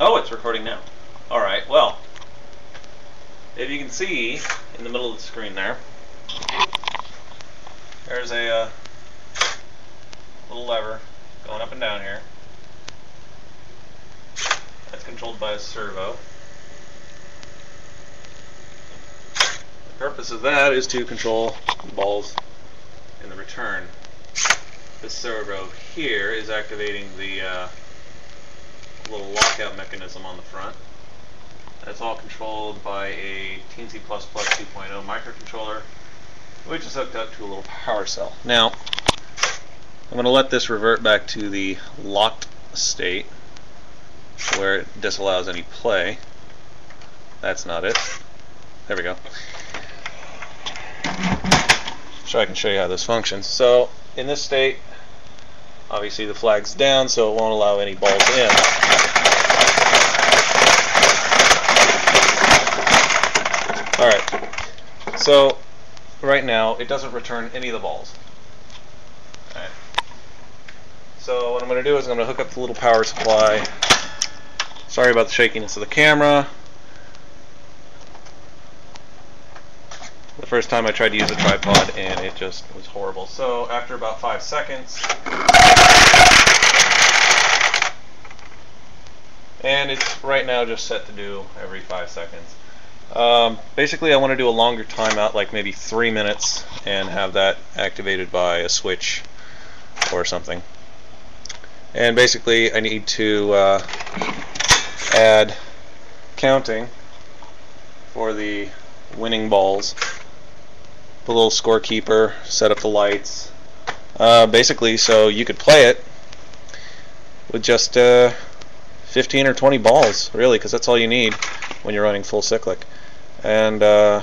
Oh, it's recording now. Alright, well, if you can see in the middle of the screen there, there's a uh, little lever going up and down here. That's controlled by a servo. The purpose of that is to control the balls in the return. This servo here is activating the uh, little lockout mechanism on the front. That's all controlled by a Teensy++ 2.0 microcontroller, which is hooked up to a little power cell. Now, I'm going to let this revert back to the locked state, where it disallows any play. That's not it. There we go. So I can show you how this functions. So, in this state, obviously the flag's down, so it won't allow any balls in. Alright, so right now it doesn't return any of the balls. Alright. So what I'm going to do is I'm going to hook up the little power supply. Sorry about the shakiness of the camera. The first time I tried to use a tripod and it just was horrible. So after about five seconds, and it's right now just set to do every five seconds. Um, basically, I want to do a longer timeout, like maybe three minutes, and have that activated by a switch or something. And basically, I need to uh, add counting for the winning balls. The little scorekeeper, set up the lights. Uh, basically, so you could play it with just uh, 15 or 20 balls, really, because that's all you need when you're running full cyclic. And uh,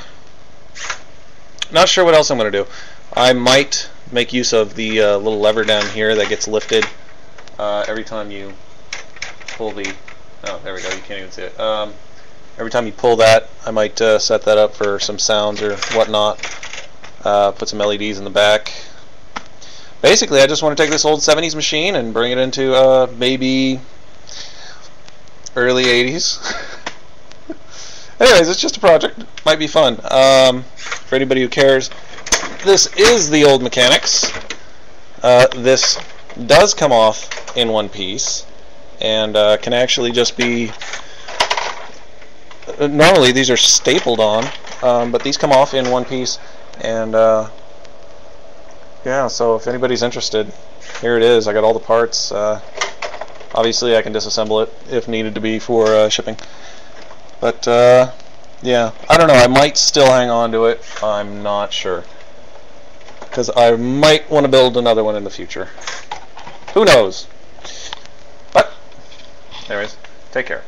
not sure what else I'm going to do. I might make use of the uh, little lever down here that gets lifted uh, every time you pull the. Oh, there we go. You can't even see it. Um, every time you pull that, I might uh, set that up for some sounds or whatnot. Uh, put some LEDs in the back. Basically, I just want to take this old 70s machine and bring it into uh, maybe early 80s. Anyways, it's just a project. Might be fun. Um, for anybody who cares, this is the old mechanics. Uh, this does come off in one piece and uh, can actually just be uh, normally these are stapled on um, but these come off in one piece and uh, yeah so if anybody's interested here it is I got all the parts uh, Obviously I can disassemble it if needed to be for uh, shipping. But uh, yeah, I don't know. I might still hang on to it. I'm not sure. Because I might want to build another one in the future. Who knows? But, anyways, take care.